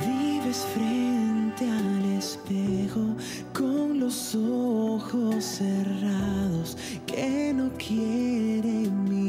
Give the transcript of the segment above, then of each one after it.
Vives frente al espejo con los ojos cerrados que no quieren mirar.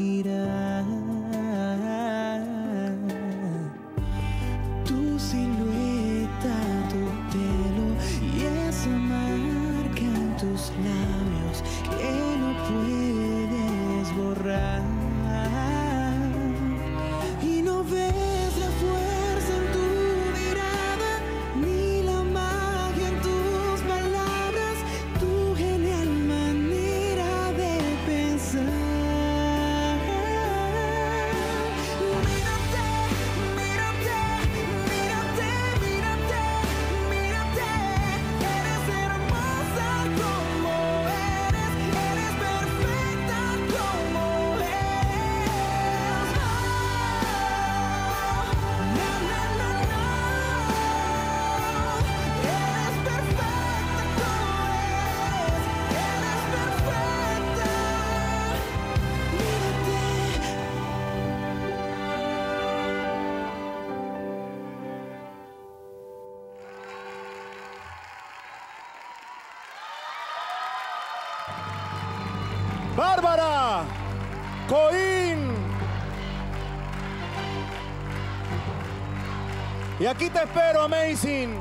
Bárbara, Coín. Y aquí te espero, Amazing.